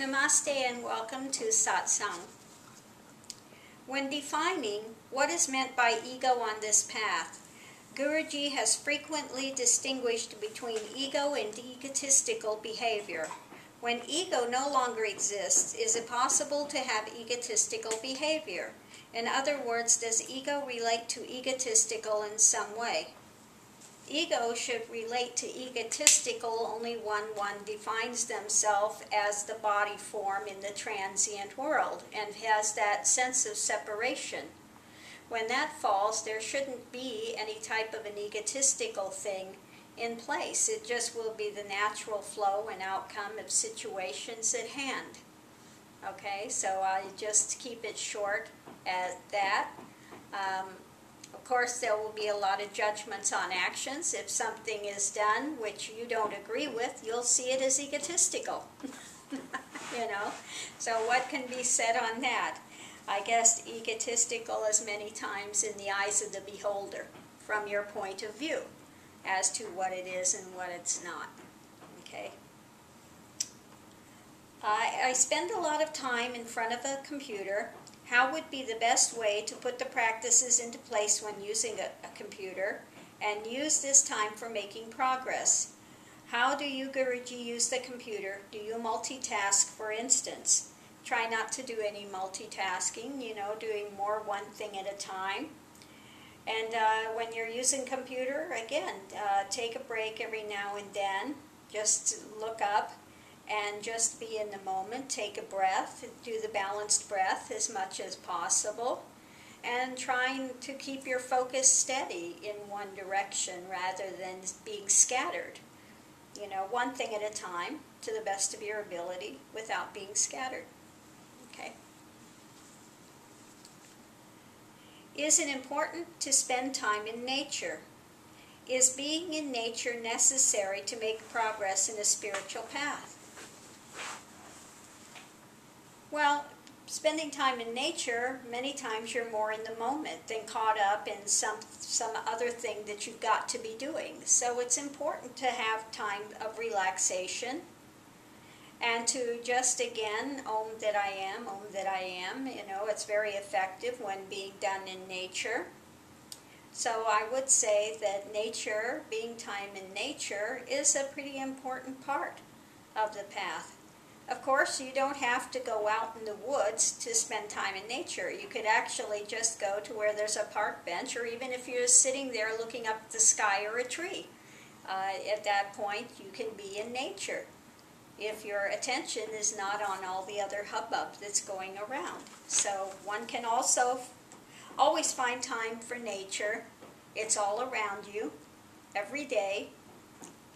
Namaste and welcome to Satsang. When defining what is meant by ego on this path, Guruji has frequently distinguished between ego and egotistical behavior. When ego no longer exists, is it possible to have egotistical behavior? In other words, does ego relate to egotistical in some way? Ego should relate to egotistical only when one defines themselves as the body form in the transient world and has that sense of separation. When that falls, there shouldn't be any type of an egotistical thing in place. It just will be the natural flow and outcome of situations at hand. Okay, so I just keep it short at that. Um, of course, there will be a lot of judgments on actions. If something is done which you don't agree with, you'll see it as egotistical. you know? So what can be said on that? I guess egotistical as many times in the eyes of the beholder from your point of view as to what it is and what it's not. Okay? I, I spend a lot of time in front of a computer how would be the best way to put the practices into place when using a, a computer and use this time for making progress? How do you, Guruji, use the computer? Do you multitask, for instance? Try not to do any multitasking, you know, doing more one thing at a time. And uh, when you're using computer, again, uh, take a break every now and then. Just look up and just be in the moment. Take a breath, do the balanced breath as much as possible, and trying to keep your focus steady in one direction rather than being scattered. You know, one thing at a time to the best of your ability without being scattered. Okay? Is it important to spend time in nature? Is being in nature necessary to make progress in a spiritual path? Well, spending time in nature, many times you're more in the moment than caught up in some some other thing that you've got to be doing. So it's important to have time of relaxation and to just again, Om that I am, Om that I am. You know, it's very effective when being done in nature. So I would say that nature, being time in nature, is a pretty important part of the path. Of course, you don't have to go out in the woods to spend time in nature. You could actually just go to where there's a park bench, or even if you're sitting there looking up at the sky or a tree. Uh, at that point, you can be in nature if your attention is not on all the other hubbub that's going around. So one can also always find time for nature. It's all around you every day.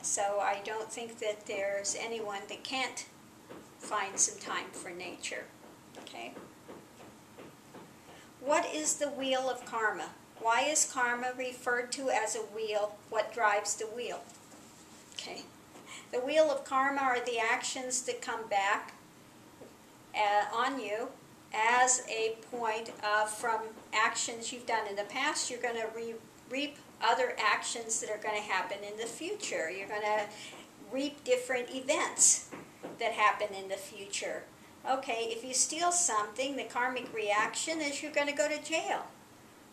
So I don't think that there's anyone that can't find some time for nature. Okay? What is the wheel of karma? Why is karma referred to as a wheel? What drives the wheel? Okay. The wheel of karma are the actions that come back uh, on you as a point of from actions you've done in the past. You're going to re reap other actions that are going to happen in the future. You're going to reap different events that happen in the future. Okay, if you steal something, the karmic reaction is you're going to go to jail.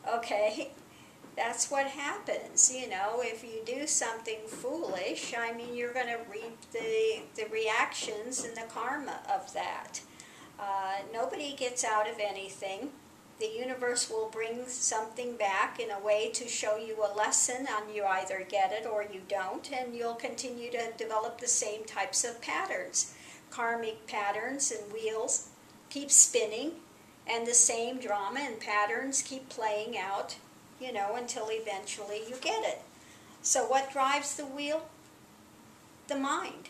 Okay, that's what happens. You know, if you do something foolish, I mean, you're going to reap the, the reactions and the karma of that. Uh, nobody gets out of anything. The universe will bring something back in a way to show you a lesson, and you either get it or you don't, and you'll continue to develop the same types of patterns. Karmic patterns and wheels keep spinning, and the same drama and patterns keep playing out, you know, until eventually you get it. So, what drives the wheel? The mind,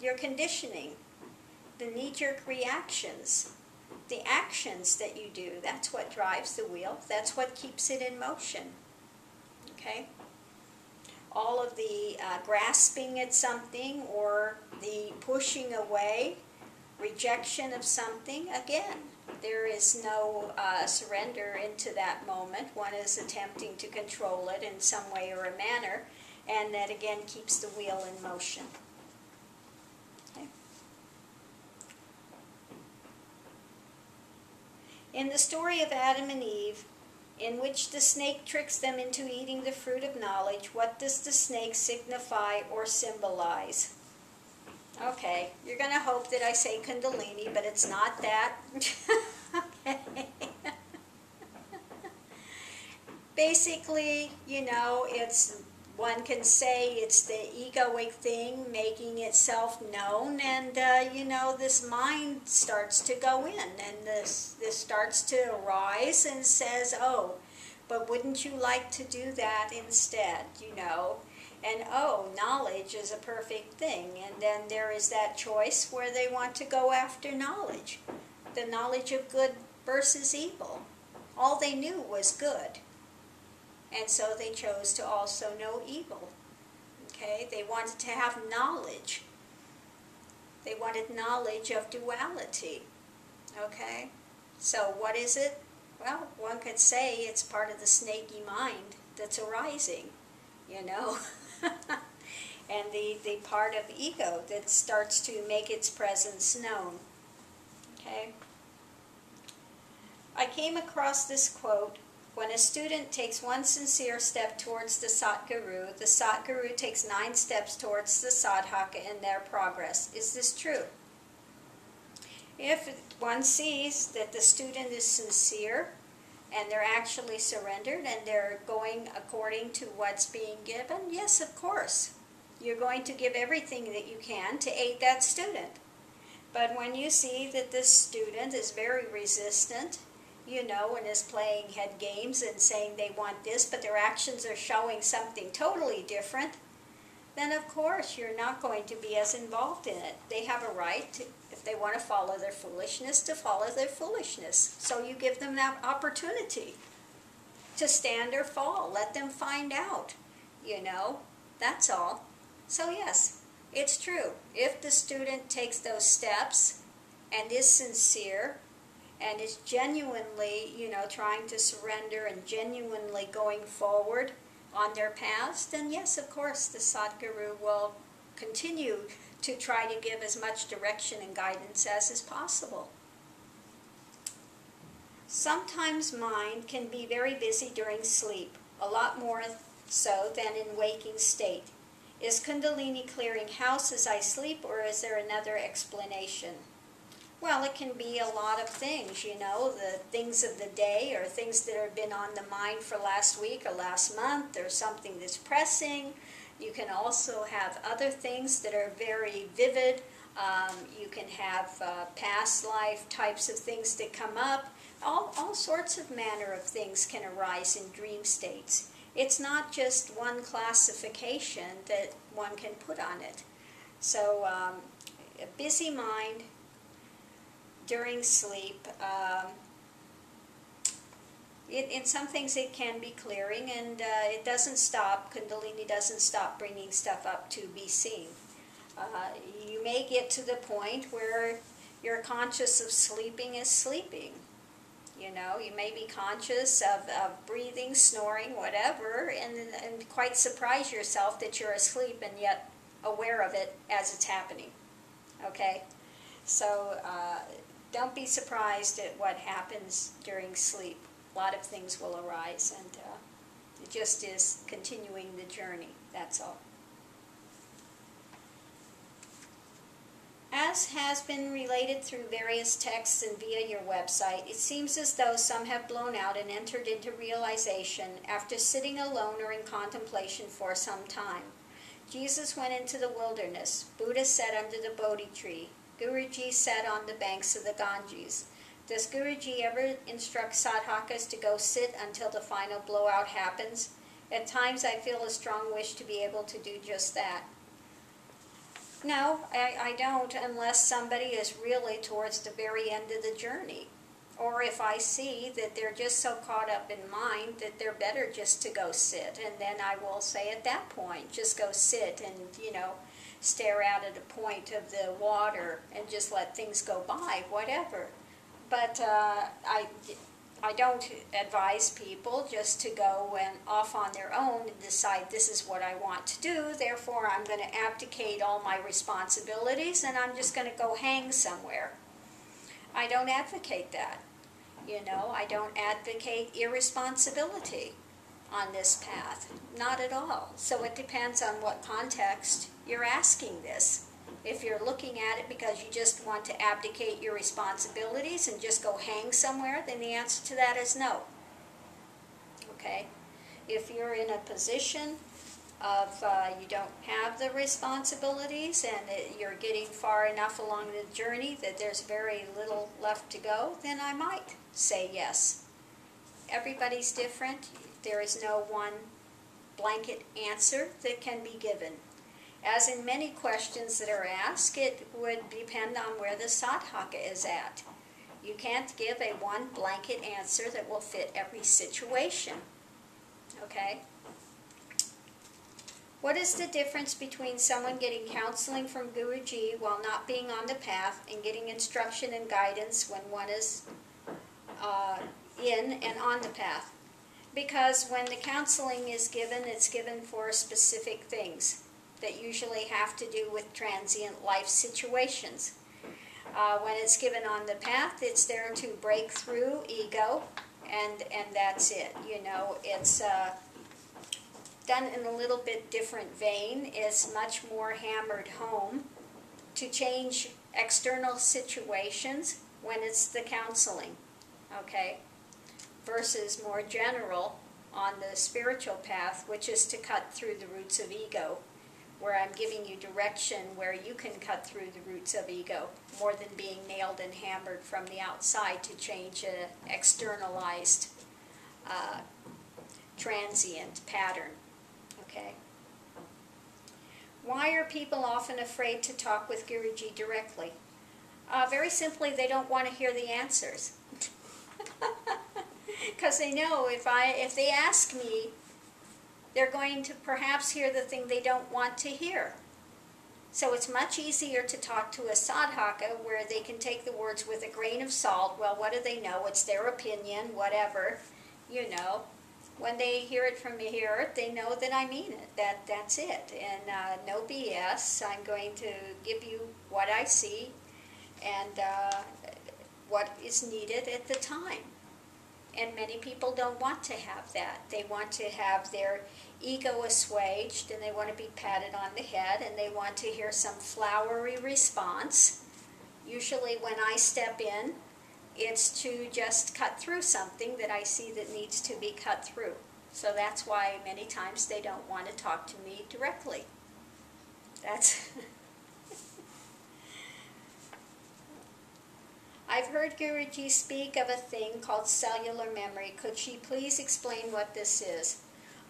your conditioning, the knee jerk reactions the actions that you do, that's what drives the wheel. That's what keeps it in motion. Okay? All of the uh, grasping at something or the pushing away, rejection of something, again, there is no uh, surrender into that moment. One is attempting to control it in some way or a manner, and that again keeps the wheel in motion. In the story of Adam and Eve, in which the snake tricks them into eating the fruit of knowledge, what does the snake signify or symbolize? Okay, you're going to hope that I say Kundalini, but it's not that. okay. Basically, you know, it's one can say it's the egoic thing making itself known and uh, you know this mind starts to go in and this this starts to arise and says oh but wouldn't you like to do that instead? You know? And oh knowledge is a perfect thing. And then there is that choice where they want to go after knowledge. The knowledge of good versus evil. All they knew was good and so they chose to also know evil. Okay, they wanted to have knowledge. They wanted knowledge of duality. Okay, so what is it? Well, one could say it's part of the snaky mind that's arising, you know, and the, the part of ego that starts to make its presence known. Okay? I came across this quote when a student takes one sincere step towards the Satguru, the Satguru takes nine steps towards the Sadhaka in their progress. Is this true? If one sees that the student is sincere and they're actually surrendered and they're going according to what's being given, yes, of course. You're going to give everything that you can to aid that student. But when you see that this student is very resistant you know, and is playing head games and saying they want this, but their actions are showing something totally different, then of course you're not going to be as involved in it. They have a right, to, if they want to follow their foolishness, to follow their foolishness. So you give them that opportunity to stand or fall. Let them find out, you know, that's all. So yes, it's true. If the student takes those steps and is sincere and is genuinely, you know, trying to surrender and genuinely going forward on their paths, then yes, of course, the Satguru will continue to try to give as much direction and guidance as is possible. Sometimes mind can be very busy during sleep, a lot more so than in waking state. Is Kundalini clearing house as I sleep, or is there another explanation? Well, it can be a lot of things, you know, the things of the day or things that have been on the mind for last week or last month or something that's pressing. You can also have other things that are very vivid. Um, you can have uh, past life types of things that come up. All, all sorts of manner of things can arise in dream states. It's not just one classification that one can put on it. So um, a busy mind during sleep. Um, it, in some things it can be clearing and uh, it doesn't stop, Kundalini doesn't stop bringing stuff up to be seen. Uh, you may get to the point where you're conscious of sleeping as sleeping. You know, you may be conscious of, of breathing, snoring, whatever, and, and quite surprise yourself that you're asleep and yet aware of it as it's happening. Okay? So, uh, don't be surprised at what happens during sleep. A lot of things will arise, and uh, it just is continuing the journey. That's all. As has been related through various texts and via your website, it seems as though some have blown out and entered into realization after sitting alone or in contemplation for some time. Jesus went into the wilderness. Buddha sat under the Bodhi tree. Guruji sat on the banks of the Ganges. Does Guruji ever instruct sadhakas to go sit until the final blowout happens? At times I feel a strong wish to be able to do just that. No, I, I don't unless somebody is really towards the very end of the journey. Or if I see that they're just so caught up in mind that they're better just to go sit. And then I will say at that point, just go sit and, you know, stare out at a point of the water and just let things go by, whatever. But uh, I, I don't advise people just to go and off on their own and decide this is what I want to do, therefore I'm going to abdicate all my responsibilities and I'm just going to go hang somewhere. I don't advocate that. You know, I don't advocate irresponsibility on this path. Not at all. So it depends on what context you're asking this. If you're looking at it because you just want to abdicate your responsibilities and just go hang somewhere, then the answer to that is no. Okay? If you're in a position of uh, you don't have the responsibilities and it, you're getting far enough along the journey that there's very little left to go, then I might say yes. Everybody's different. There is no one blanket answer that can be given. As in many questions that are asked, it would depend on where the sadhaka is at. You can't give a one blanket answer that will fit every situation. Okay? What is the difference between someone getting counseling from Guruji while not being on the path and getting instruction and guidance when one is uh, in and on the path? Because when the counseling is given, it's given for specific things that usually have to do with transient life situations. Uh, when it's given on the path, it's there to break through ego, and and that's it. You know, it's. Uh, done in a little bit different vein, is much more hammered home to change external situations when it's the counseling, okay? Versus more general on the spiritual path, which is to cut through the roots of ego, where I'm giving you direction where you can cut through the roots of ego, more than being nailed and hammered from the outside to change an externalized uh, transient pattern. Okay. Why are people often afraid to talk with Guruji directly? Uh, very simply, they don't want to hear the answers. Because they know if I if they ask me, they're going to perhaps hear the thing they don't want to hear. So it's much easier to talk to a sadhaka where they can take the words with a grain of salt. Well, what do they know? It's their opinion, whatever, you know when they hear it from me here, they know that I mean it. That that's it, and uh, no BS. I'm going to give you what I see, and uh, what is needed at the time. And many people don't want to have that. They want to have their ego assuaged, and they want to be patted on the head, and they want to hear some flowery response. Usually, when I step in, it's to just cut through something that I see that needs to be cut through. So that's why many times they don't want to talk to me directly. That's. I've heard Guruji speak of a thing called cellular memory. Could she please explain what this is?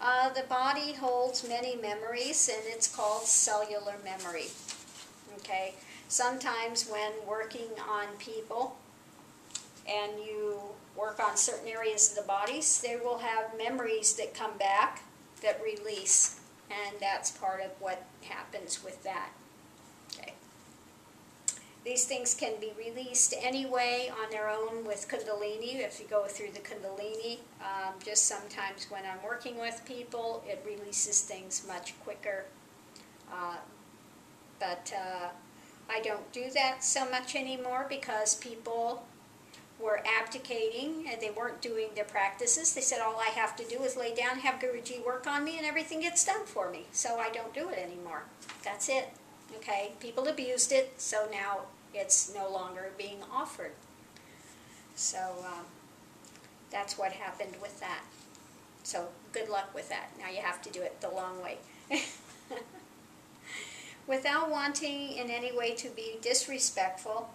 Uh, the body holds many memories and it's called cellular memory. Okay? Sometimes when working on people, and you work on certain areas of the bodies, they will have memories that come back that release, and that's part of what happens with that. Okay. These things can be released anyway on their own with Kundalini. If you go through the Kundalini, um, just sometimes when I'm working with people, it releases things much quicker. Uh, but uh, I don't do that so much anymore because people were abdicating and they weren't doing their practices. They said, all I have to do is lay down, have Guruji work on me, and everything gets done for me. So I don't do it anymore. That's it. Okay? People abused it, so now it's no longer being offered. So um, that's what happened with that. So good luck with that. Now you have to do it the long way. Without wanting in any way to be disrespectful,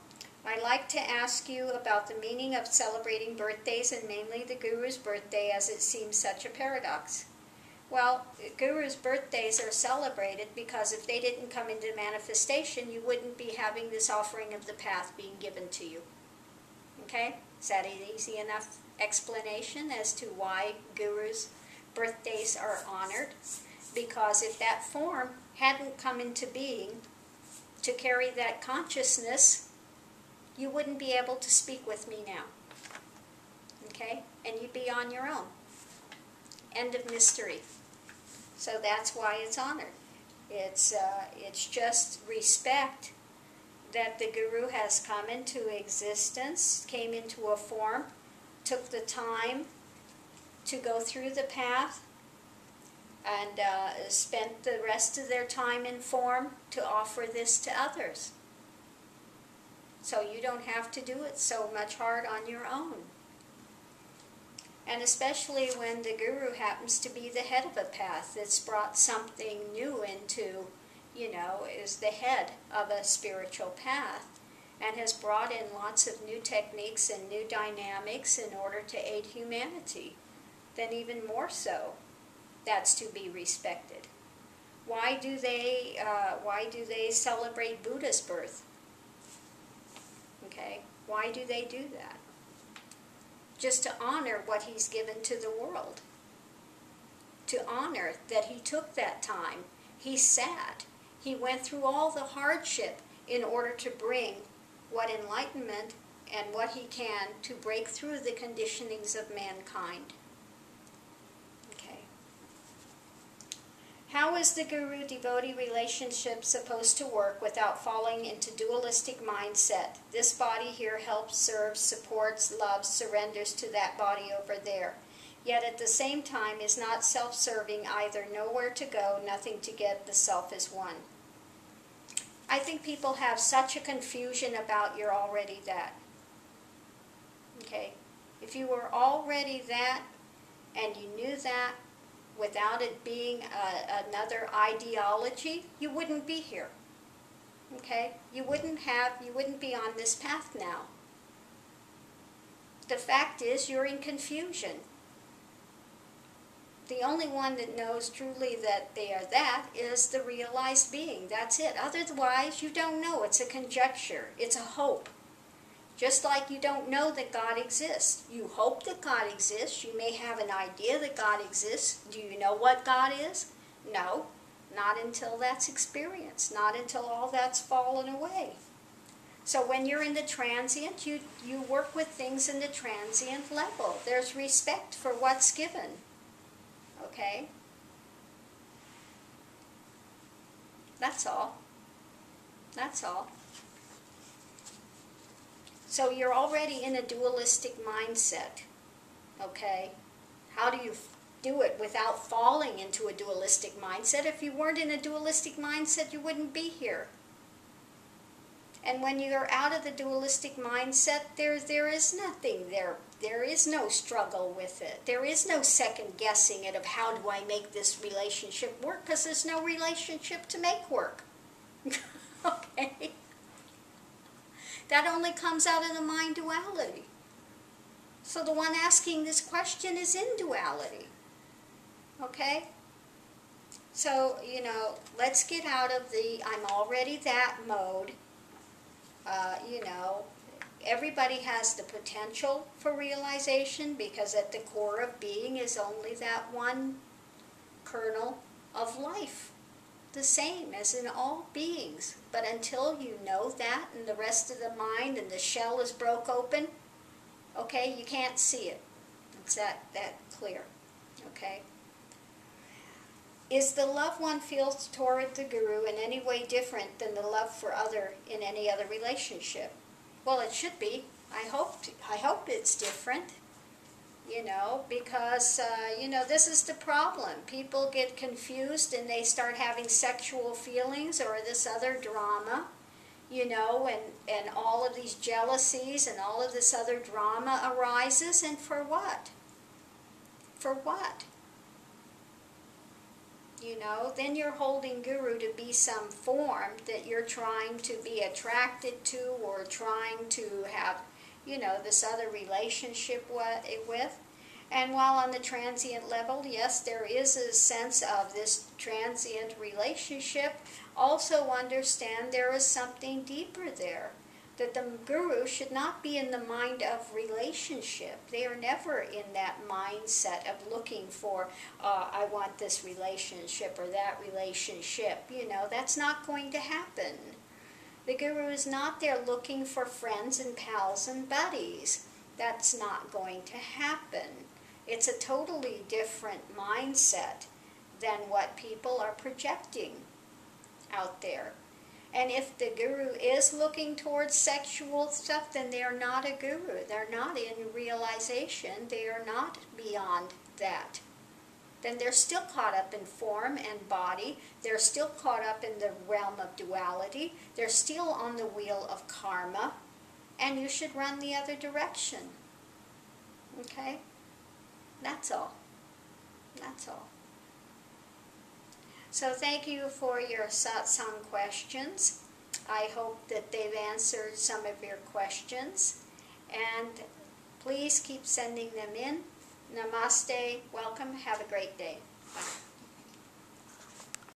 I'd like to ask you about the meaning of celebrating birthdays and mainly the Guru's birthday as it seems such a paradox. Well, Guru's birthdays are celebrated because if they didn't come into manifestation, you wouldn't be having this offering of the path being given to you. Okay? Is that an easy enough explanation as to why Guru's birthdays are honored? Because if that form hadn't come into being to carry that consciousness, you wouldn't be able to speak with me now. Okay? And you'd be on your own. End of mystery. So that's why it's honored. It's, uh, it's just respect that the Guru has come into existence, came into a form took the time to go through the path and uh, spent the rest of their time in form to offer this to others. So you don't have to do it so much hard on your own. And especially when the guru happens to be the head of a path that's brought something new into, you know, is the head of a spiritual path and has brought in lots of new techniques and new dynamics in order to aid humanity, then even more so, that's to be respected. Why do they, uh, why do they celebrate Buddha's birth? Okay, why do they do that? Just to honor what he's given to the world. To honor that he took that time. He sat. He went through all the hardship in order to bring what enlightenment and what he can to break through the conditionings of mankind. Okay. How is the guru devotee relationship supposed to work without falling into dualistic mindset? This body here helps, serves, supports, loves, surrenders to that body over there. Yet at the same time is not self serving either, nowhere to go, nothing to get, the self is one. I think people have such a confusion about you're already that. Okay? If you were already that and you knew that without it being a, another ideology, you wouldn't be here. Okay? You wouldn't have, you wouldn't be on this path now. The fact is, you're in confusion the only one that knows truly that they are that is the realized being. That's it. Otherwise, you don't know. It's a conjecture. It's a hope. Just like you don't know that God exists. You hope that God exists. You may have an idea that God exists. Do you know what God is? No. Not until that's experienced. Not until all that's fallen away. So when you're in the transient, you, you work with things in the transient level. There's respect for what's given okay? That's all. That's all. So you're already in a dualistic mindset, okay? How do you do it without falling into a dualistic mindset? If you weren't in a dualistic mindset, you wouldn't be here. And when you're out of the dualistic mindset, there, there is nothing there. There is no struggle with it. There is no second guessing it of how do I make this relationship work because there's no relationship to make work. okay? That only comes out of the mind duality. So the one asking this question is in duality. Okay? So, you know, let's get out of the I'm already that mode uh, you know, everybody has the potential for realization because at the core of being is only that one kernel of life, the same as in all beings. But until you know that and the rest of the mind and the shell is broke open, okay, you can't see it. It's that, that clear, okay? Is the love one feels toward the guru in any way different than the love for other in any other relationship? Well, it should be. I hope I hope it's different. You know, because uh, you know this is the problem. People get confused and they start having sexual feelings or this other drama. You know, and and all of these jealousies and all of this other drama arises, and for what? For what? you know, then you're holding guru to be some form that you're trying to be attracted to or trying to have, you know, this other relationship with. And while on the transient level, yes, there is a sense of this transient relationship, also understand there is something deeper there that the guru should not be in the mind of relationship. They are never in that mindset of looking for, uh, I want this relationship or that relationship. You know, that's not going to happen. The guru is not there looking for friends and pals and buddies. That's not going to happen. It's a totally different mindset than what people are projecting out there. And if the guru is looking towards sexual stuff, then they're not a guru. They're not in realization. They are not beyond that. Then they're still caught up in form and body. They're still caught up in the realm of duality. They're still on the wheel of karma. And you should run the other direction. Okay? That's all. That's all. So thank you for your satsang questions. I hope that they've answered some of your questions. And please keep sending them in. Namaste. Welcome. Have a great day. Bye.